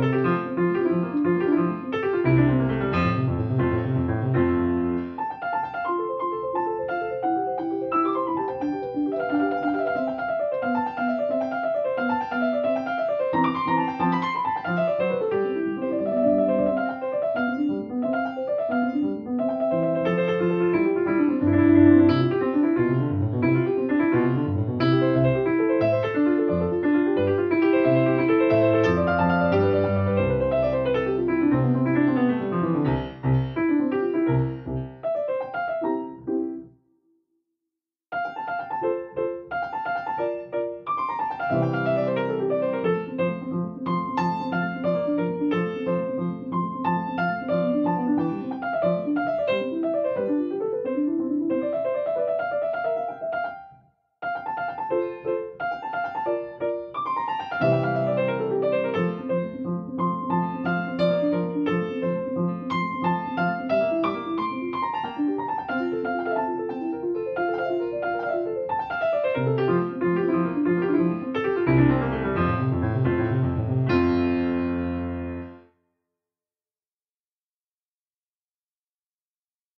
Música